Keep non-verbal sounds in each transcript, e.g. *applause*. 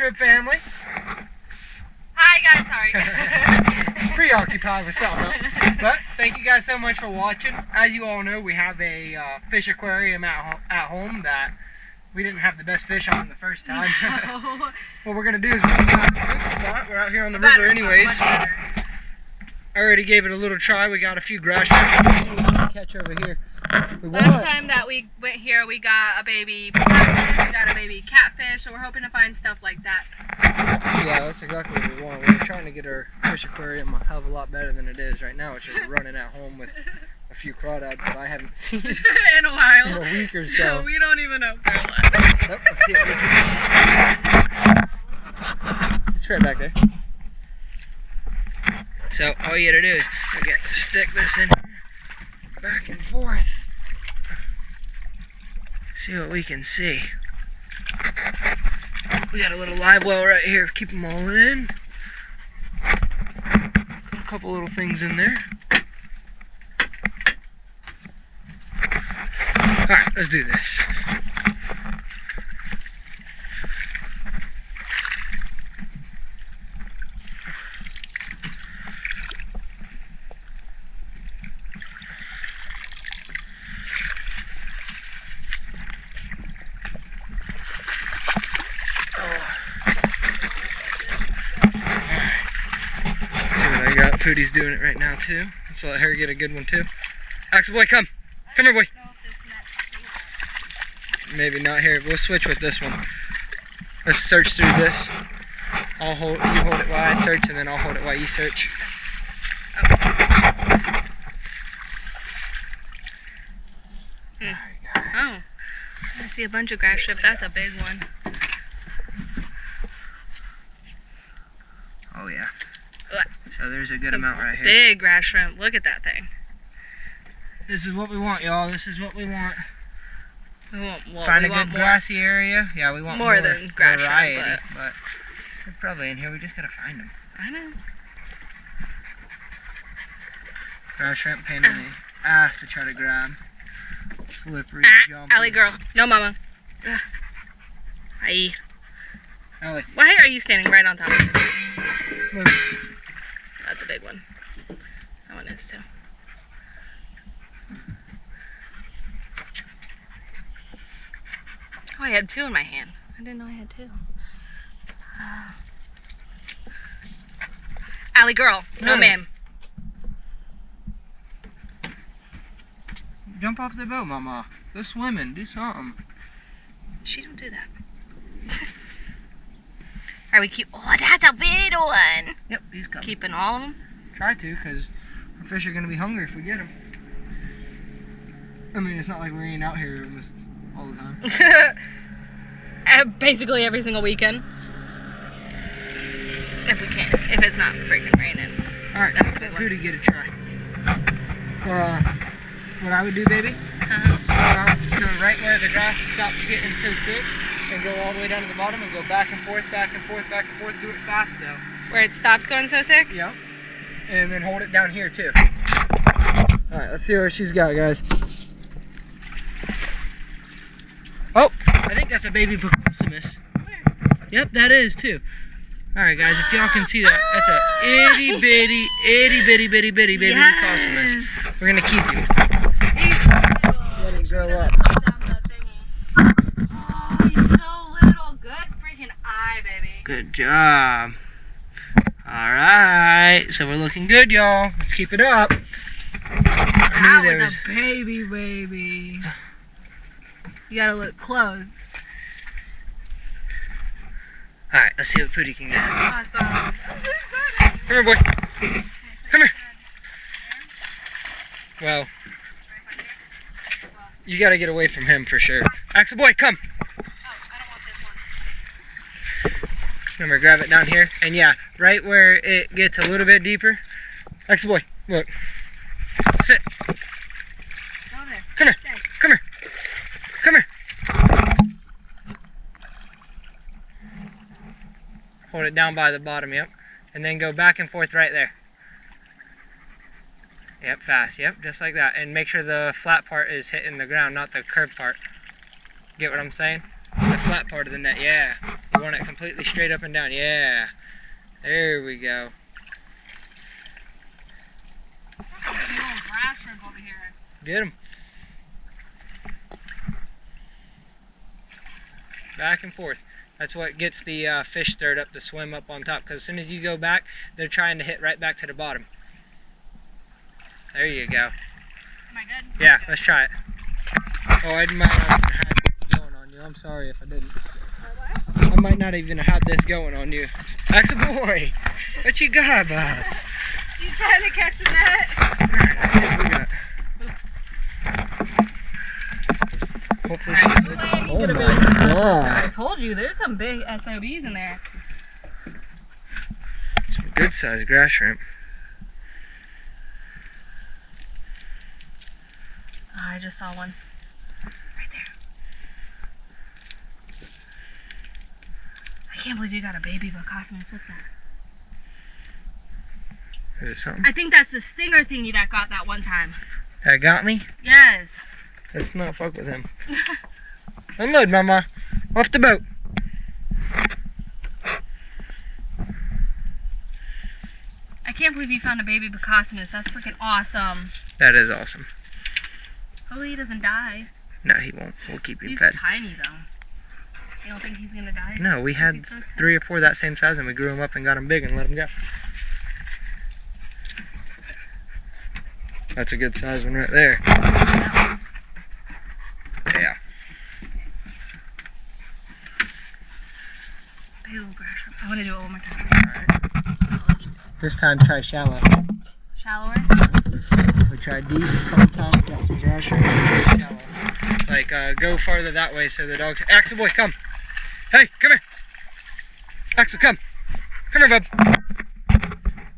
Cribb family. Hi guys, sorry. *laughs* Preoccupied with something. But thank you guys so much for watching. As you all know, we have a uh, fish aquarium at, ho- at home that we didn't have the best fish on the first time. *laughs* No. *laughs* what we're gonna do is we're gonna a good spot. We're out here on the river anyways. I already gave it a little try. We got a few grass. Catch over here. Last time that we went here, we got a baby catfish, we got a baby catfish, so we're hoping to find stuff like that. Yeah, that's exactly what we want. We're trying to get our fish aquarium a hell of a lot better than it is right now, which is *laughs* running at home with a few crawdads that I haven't seen *laughs* In a while. in a week or So so. we don't even know if they're alive. Nope, let's see It's right back there. So all you gotta do is okay, stick this in back and forth. See what we can see. We got a little live well right here. Keep them all in. Got a couple little things in there. All right, let's do this. See what I got. Pootie's doing it right now too. Let's let her get a good one too. Axel boy, come. Come here, boy. Maybe not here. We'll switch with this one. Let's search through this. I'll hold you hold it while I search and then I'll hold it while you search. Hmm. Alright. Oh. I see a bunch of grass shrimp. That's a big one. Oh yeah. So there's a good amount right here. Big grass shrimp. Look at that thing. This is what we want, y'all. This is what we want. We want, well, Find we a good grassy area. Yeah, we want More more, than grass shrimp, variety, but they're probably in here. We just gotta find them. I know. Grass shrimp pain in the ass to try to grab. Slippery, Ah, jumpy. Allie girl. No, mama. Ugh. Hi. Allie, Why are you standing right on top of it? move. Big one. That one is too. Oh, I had two in my hand. I didn't know I had two. Uh, Allie girl. No, No. ma'am. Jump off the boat, mama. Go swimming. Do something. She don't do that. Alright, we keep. Oh, that's a big one. Yep, he's coming. Keeping all of them. Try to, because our fish are gonna be hungry if we get them. I mean, it's not like we're eating out here almost all the time. *laughs* Uh, Basically every single weekend. If we can. If it's not freaking raining. All right, That's let good get a try. Uh, what I would do, baby, uh, go right where the grass stops getting so thick, and go all the way down to the bottom, and go back and forth, back and forth, back and forth. Do it fast though. Where it stops going so thick? Yep. And then hold it down here too. All right, let's see what she's got, guys. Oh, I think that's a baby Pocosimus. Yep, that is too. All right, guys, if y'all can see that, that's a *gasps* itty bitty, itty bitty bitty bitty baby Pocosimus. We're gonna keep you. Let him grow up. Oh, he's so little. Good freaking eye, baby. Good job. All right, so we're looking good, y'all. Let's keep it up. That was. was a baby, baby. You gotta look close. All right, let's see what Pootie can get. That's awesome. Come here, boy. Come here. Well, you gotta get away from him for sure. Axel, boy, come. Remember, grab it down here, and yeah, right where it gets a little bit deeper. Axel, boy, look. Sit. Go there. Come here. Come here. Come here. Hold it down by the bottom, yep. And then go back and forth right there. Yep, fast, yep, just like that. And make sure the flat part is hitting the ground, not the curved part. Get what I'm saying? The flat part of the net, yeah. You want it completely straight up and down. Yeah. There we go. grass shrimp over here. Get him. Back and forth. That's what gets the uh, fish stirred up to swim up on top. Because as soon as you go back, they're trying to hit right back to the bottom. There you go. Am I good? Yeah, let's try it. Oh, I might have this going on you. I'm sorry if I didn't. I might not even have this going on you. Axe boy, what you got, bud? You trying to catch the net? Let's see what we got. Hopefully she gets. Oh my god. I told you, there's some big SOBs in there. Some good sized grass shrimp. Oh, I just saw one. Right there. I can't believe you got a baby Bocosimus. What's that? Is it something? I think that's the stinger thingy that got that one time. That got me? Yes. Let's not fuck with him. *laughs* Unload, mama. Off the boat. I can't believe you found a baby Bocosimus. That's freaking awesome. That is awesome. Hopefully he doesn't die. No, he won't. We'll keep him He's fed. tiny though. You don't think he's gonna die? No, we had he so tiny? three or four that same size and we grew them up and got them big and let them go. That's a good size one right there. One. Yeah. Big old grass. I want to do it one more time. This time try shallow. Shallower. We tried deep a couple times, got some and shallow. Like, uh, go farther that way so the dogs. Axel, boy, come. Hey, come here. Axel, come. Come here, bub.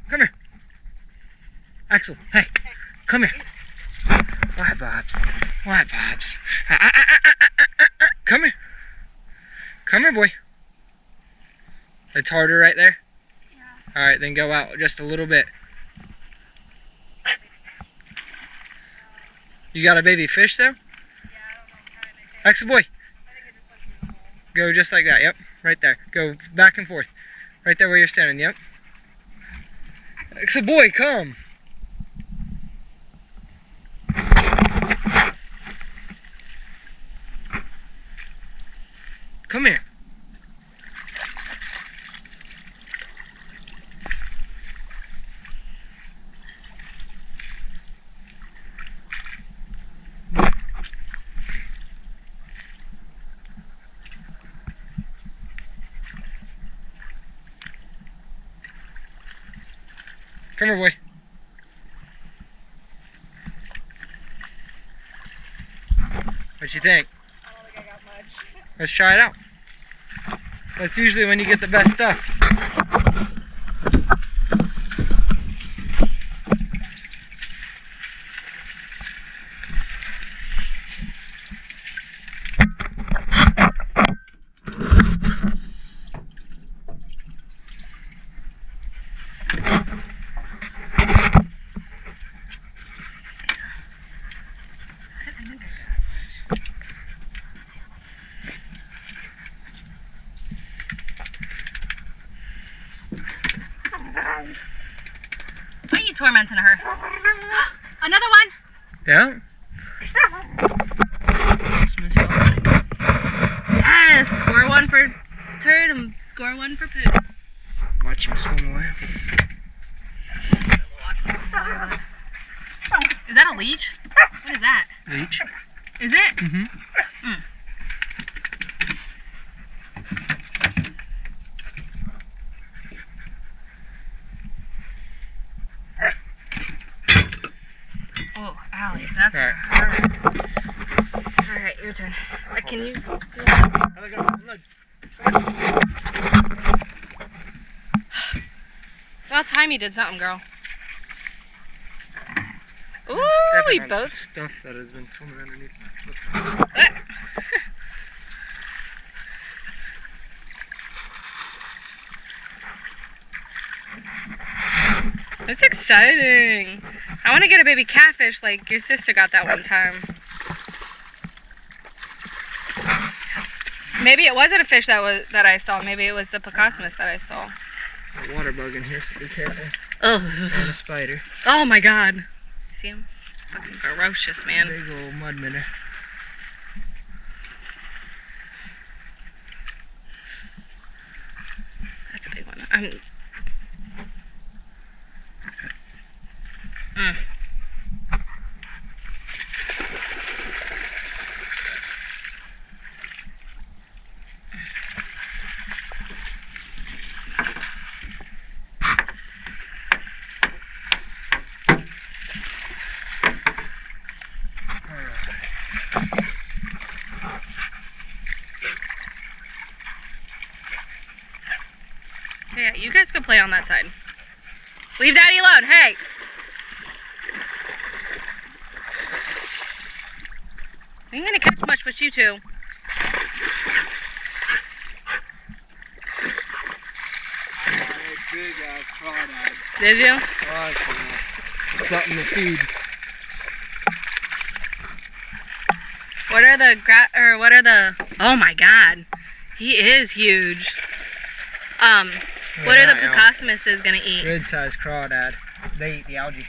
Come here. Axel, hey, come here. Why, Bobs? Why, Bobs? Ah, ah, ah, ah, ah, ah. Come here. Come here, boy. It's harder right there? Yeah. All right, then go out just a little bit. You got a baby fish though? Axel boy. Go just like that. Yep, right there. Go back and forth. Right there where you're standing. Yep. Axel boy, come. Come here. Come here, boy. What you think? I don't think I got much. Let's try it out. That's usually when you get the best stuff. Why are you tormenting her? *gasps* Another one. Yeah? Yes. Score one for turd and score one for poop. Watch him swim away. Is that a leech? What is that? Leech. Is it? Mm-hmm. Oh, Allie, that's All right. hurt. All right, your turn. Uh, can you? About *sighs* time you did something, girl. Ooh, we Stepping on some both. stuff that has been swimming underneath. *laughs* That's exciting. I want to get a baby catfish like your sister got that one time. Maybe it wasn't a fish that was that I saw. Maybe it was the Pocosmus that I saw. A water bug in here, so be careful. Oh, And a spider. oh my god. See him? Fucking ferocious, man. Big old mud minnow. That's a big one. I'm. Yeah, you guys can play on that side. Leave Daddy alone. Hey. I ain't gonna catch much with you two. big ass crawdad. Did you? Something to feed. What are the gra- or what are the? Oh my God, he is huge. Um, what are the Pocosmuses gonna eat? Good sized crawdad. They eat the algae.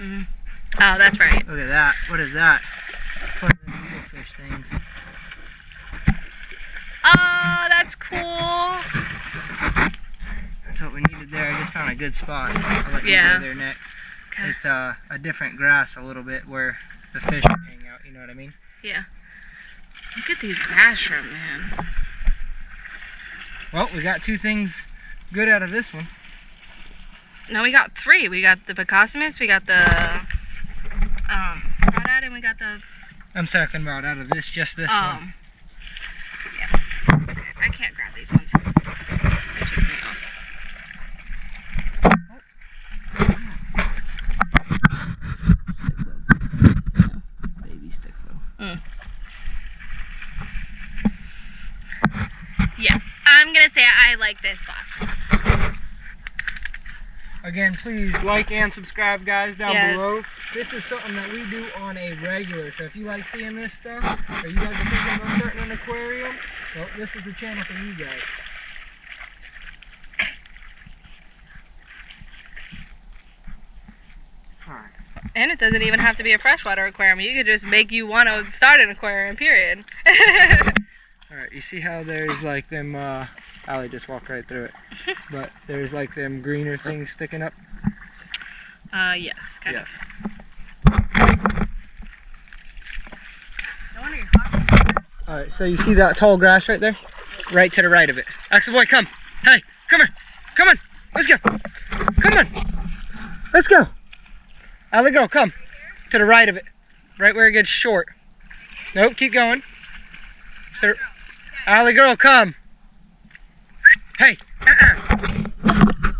Oh, that's right. Look at that. What is that? It's one of the needlefish things. Oh, that's cool. That's what we needed there. I just found a good spot. I'll let you Yeah. go there next. Okay. It's uh, a different grass a little bit where the fish hang out. You know what I mean? Yeah. Look at these shrimp, man. Well, we got two things good out of this one. No, we got three. We got the Pocosmus, we got the um crawdad, and we got the I'm talking about out of this, just this one. um. Yeah. I can't grab these ones. They're too small. Baby stick though. I'm gonna say I like this box. Again, please like and subscribe, guys, down Yes. below. This is something that we do on a regular. So if you like seeing this stuff, or you guys are thinking about starting an aquarium, well, this is the channel for you guys. Alright. And it doesn't even have to be a freshwater aquarium. You could just make you want to start an aquarium. Period. *laughs* Alright, you see how there's like them, uh, Allie just walked right through it. *laughs* but there's like them greener things sticking up. uh, yes, kind Yeah. of. No wonder you're hot. Alright, so you see that tall grass right there? Right to the right of it. Axel boy, come. Hey, come here. Come on. Let's go. Come on. Let's go. Allie girl, come. To the right of it. Right where it gets short. Nope, keep going. The- Allie girl, come. Hey. Uh-uh.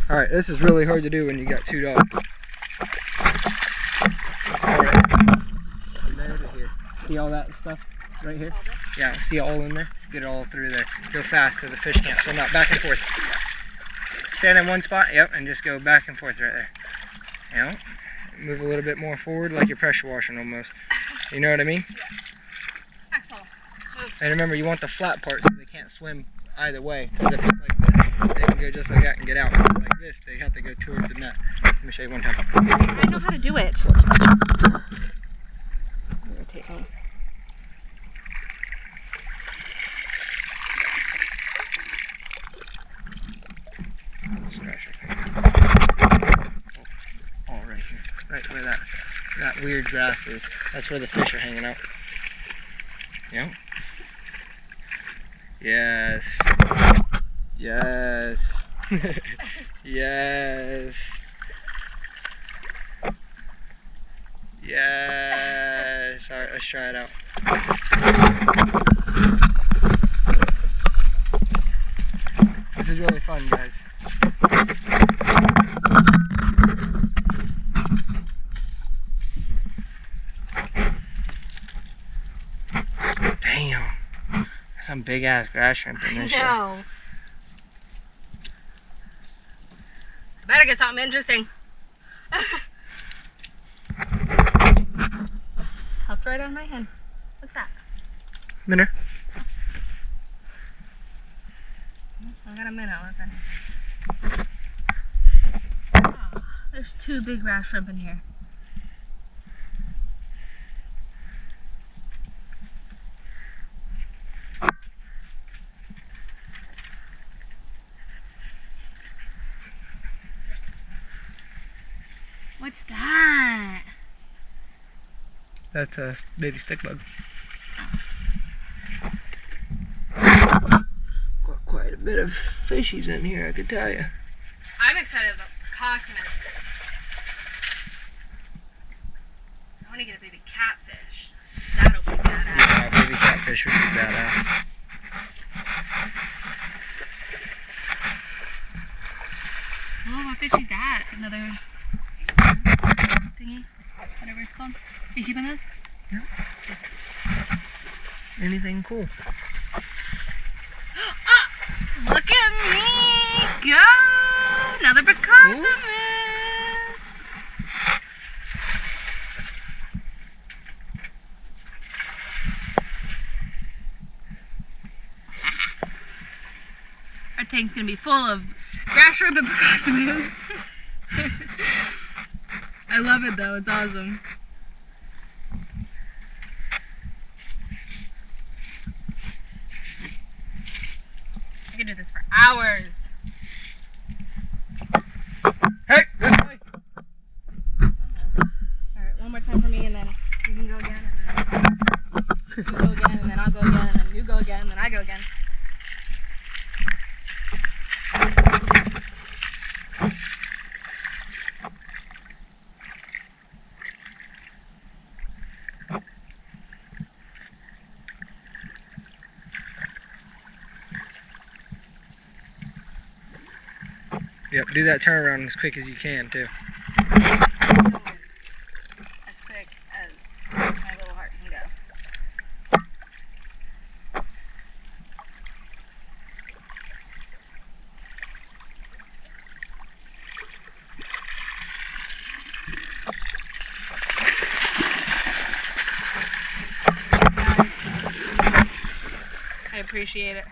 *clears throat* Alright, this is really hard to do when you got two dogs. To here. See all that stuff right here? Yeah, see it all in there? Get it all through there. Go fast so the fish can't swim out. Back and forth. Stand in one spot, yep, and just go back and forth right there. Yep. Move a little bit more forward like you're pressure washing almost. You know what I mean? Axel. And remember, you want the flat part so they can't swim either way. Because if it's like this, they can go just like that and get out. If it's like this, they have to go towards the net. Let me show you one time. I know how to do it. Rotate me. Scratch right there. Oh, right here. Right where that that weird grass is. That's where the fish are hanging out. Yep. Yes. Yes. *laughs* yes. Yes. Alright, let's try it out. This is really fun, guys. some big ass grass shrimp in this. No. know. Better get something interesting. *laughs* Hopped right on my hand. What's that? Minnow. I got a minnow. Okay. Oh, there's two big grass shrimp in here. What's that? That's a baby stick bug. Got quite a bit of fishies in here, I could tell you. I'm excited about cosmos. I want to get a baby catfish. That'll be badass. Yeah, baby catfish would be badass. Oh, what fish is that? Another thingy? Whatever it's called. Are you keeping those? Anything cool? *gasps* Ah, look at me go! Another Picassomus! *laughs* Our tank's gonna be full of grass shrimp and Picassomus. *laughs* I love it though, it's awesome. I can do this for hours. Hey, this way! Alright, one more time for me and then you can go again and then you go again and then I'll go again and then you go again and then I go again. Yep, do that turnaround as quick as you can, too. As quick as my little heart can go. I appreciate it.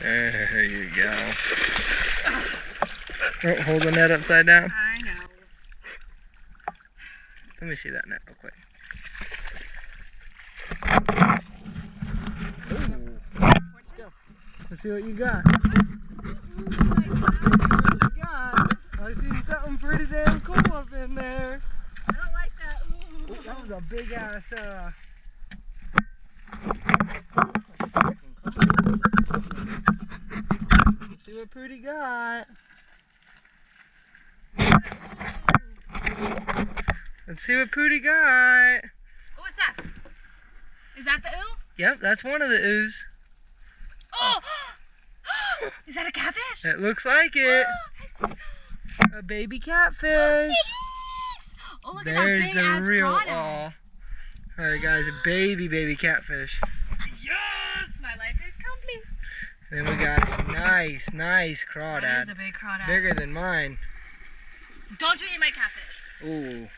There you go. Hold the net upside down. I know. Let me see that net real quick. Let's see what you got. What you got? I seen something pretty damn cool up in there. I don't like that. Ooh. Ooh, that was a big ass uh See what Prudy got. Let's see what Pooty got. Oh, what's that? Is that the ooh? Yep, that's one of the ooze. Oh! *gasps* Is that a catfish? It looks like it. *gasps* A baby catfish. Oh, look There's at that big the real aw. Alright guys, a baby baby catfish. Yes, my life is complete. Then we got a nice, nice That crawdad. is a big crawdad. Bigger than mine. Don't you eat my catfish. Ooh.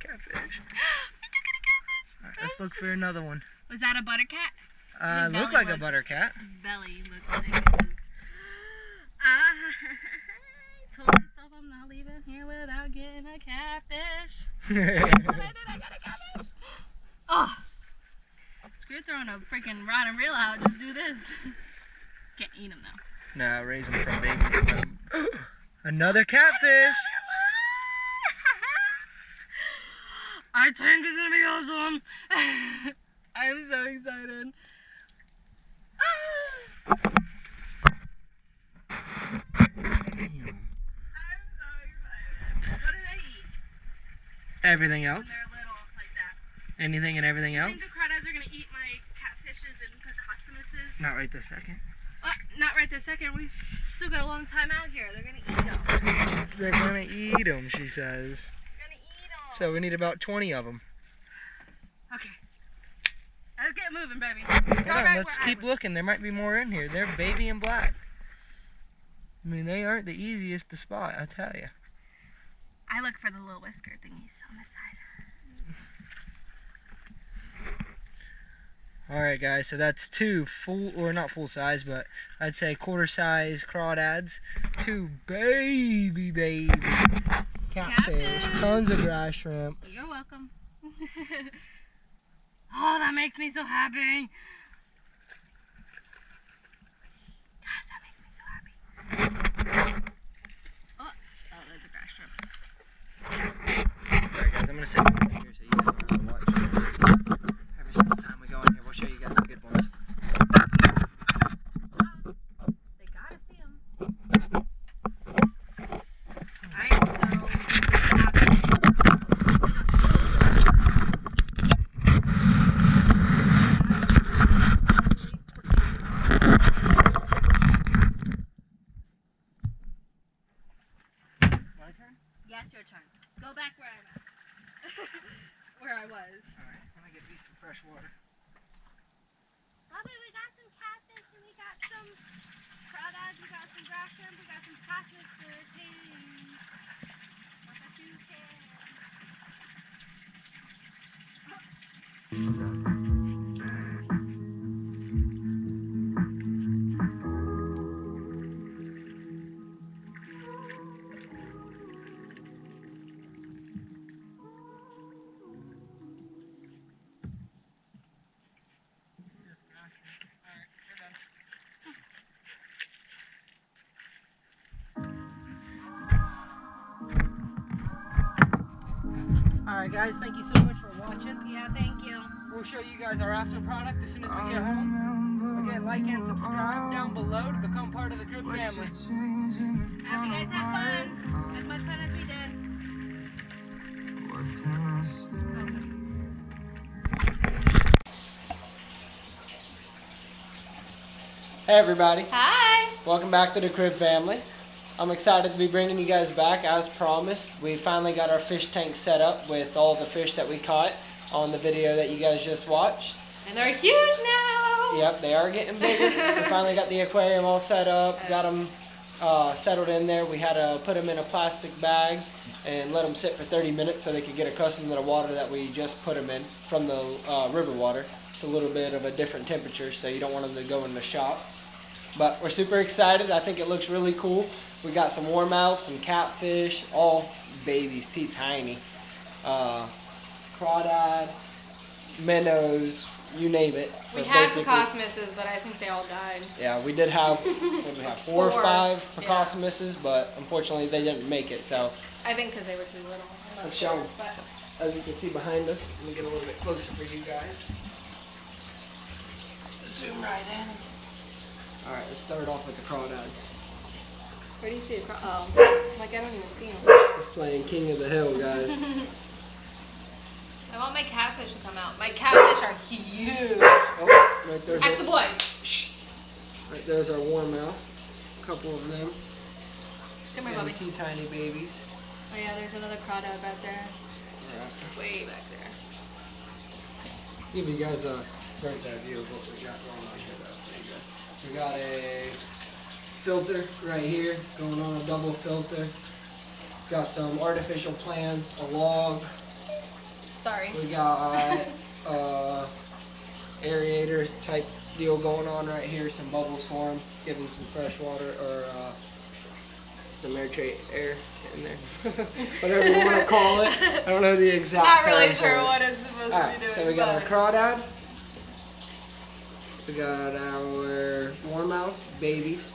Catfish. We took a catfish. Alright, let's look for another one. Was that a buttercat? Uh, looked look belly like a was- butter cat. Belly looks like it is. *gasps* I told myself I'm not leaving here without getting a catfish. *laughs* But I did, I got a catfish. *gasps* Oh. Screw throwing a freaking rod and reel out. Just do this. *laughs* Can't eat them though. No, raise them from babies. Um, another catfish. *laughs* Our tank is gonna be awesome. *laughs* I'm so excited. I'm so excited. What do they eat Everything else? little like that? Anything and everything else? think the crawdads are gonna eat my catfishes and? Not right this second. Uh, not right this second. We still got a long time out here. They're gonna eat them. They're gonna eat them, she says. They're gonna eat them. So we need about 20 of them. okay. Let's get moving, baby. On, right let's keep looking. There might be more in here. They're baby and black. I mean, they aren't the easiest to spot, I tell you. I look for the little whisker thingies on the side. All right, guys. So that's two full, or not full size, but I'd say quarter size crawdads, two baby baby catfish, Catfish. tons of grass shrimp. You're welcome. *laughs* oh, that makes me so happy. Guys, that makes me so happy. Oh, oh, those are grass shrimps. All right, guys. I'm gonna set this here so you guys don't have to watch. Every single time we go in here, we'll show you guys the good ones. They gotta see them. I'm so happy. My turn. Yes, your turn. Go back where I'm at. *laughs* where I was. All right. I'm gonna get these some fresh water. Bobby, we got some catfish and we got some crawdads, we got some grass shrimp, we got some catfish for tea. What a toucan. All right, *laughs* guys. Thank you so much for watching. Yeah, thank you. We'll show you guys our after product as soon as we get home. Again, like and subscribe down below to become part of the Cribb family. I hope you guys had fun. As much fun as we did. Hey, everybody. Hi. Welcome back to the Cribb family. I'm excited to be bringing you guys back as promised. We finally got our fish tank set up with all the fish that we caught on the video that you guys just watched. And they're huge now. Yep, they are getting bigger. *laughs* we finally got the aquarium all set up, got them uh, settled in there. We had to put them in a plastic bag and let them sit for 30 minutes so they could get accustomed to the water that we just put them in from the uh, river water. It's a little bit of a different temperature, so you don't want them to go in the shop. But we're super excited. I think it looks really cool. We got some warmouths, some catfish, all babies, teeny tiny. Uh, crawdad, minnows, you name it. We had basically- Precosmises, but I think they all died. yeah, we did have, *laughs* what did we have, four, or Four, five yeah. Precosmises, but unfortunately they didn't make it. So, I think because they were too little. I'm not Let's show 'em. But as you can see behind us, let me get a little bit closer for you guys. Zoom right in. All right, let's start off with the crawdads. where do you see it? Oh, like I don't even see them. He's playing King of the Hill, guys. *laughs* I want my catfish to come out. My catfish are huge. oh, right there's Axe a boy. right there's our warmouth. A couple of them. Come here, And Bobby. tea tiny babies. Oh yeah, there's another crawdad back there. All right. Way back there. give you guys a bird's eye view of what we got going on here. Though. We got a filter right here, going on a double filter. Got some artificial plants, a log. Sorry. We got uh, *laughs* aerator type deal going on right here. Some bubbles for 'em, giving some fresh water or uh, some air air in there, *laughs* whatever you want to call it. I don't know the exact. Not really sure what it's supposed to Alright, be doing. so we got our crawdad. We got our warmouth babies.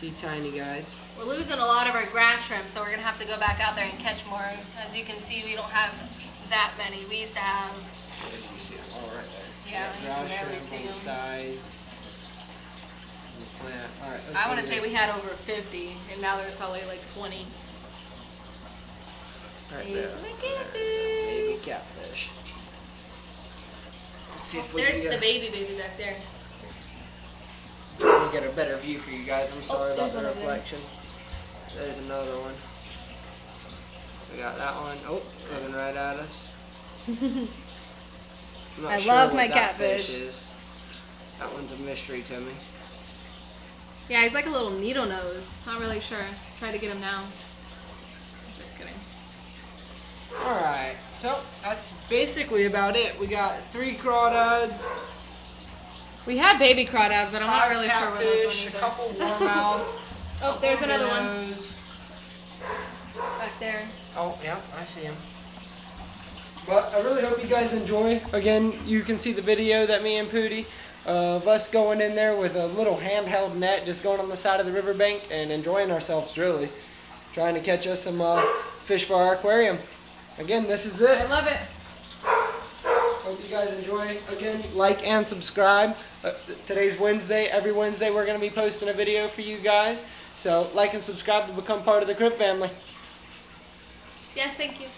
Tea tiny guys. We're losing a lot of our grass shrimp, so we're gonna have to go back out there and catch more. As you can see, we don't have that many. We used to have, You see them all right there. Yeah, Grass shrimp on the sides. All right. I want to say we had over 50, and now there's probably like 20. Right there. Baby catfish. Let's see if we There's can the get, baby baby back there. we get a better view for you guys. I'm oh, sorry about the over there. reflection. There's another one. We got that one. Oh, looking right at us. *laughs* I sure love my catfish. is. That one's a mystery to me. Yeah, he's like a little needle nose. Not really sure. Try to get him now. Just kidding. Alright, so that's basically about it. We got three crawdads, We had baby crawdads, but I'm not really sure where those catfish, ones a are. couple warmouth. *laughs* Oh, there's another one minnows. back there. Oh, yeah, I see him. But I really hope you guys enjoy. Again, you can see the video that me and Pootie uh, of us going in there with a little handheld net, just going on the side of the riverbank and enjoying ourselves, really. Trying to catch us some uh, fish for our aquarium. Again, this is it. I love it. Hope you guys enjoy. Again, like and subscribe. Uh, today's Wednesday. Every Wednesday we're going to be posting a video for you guys. So like and subscribe to become part of the Cribb family. Yes, thank you.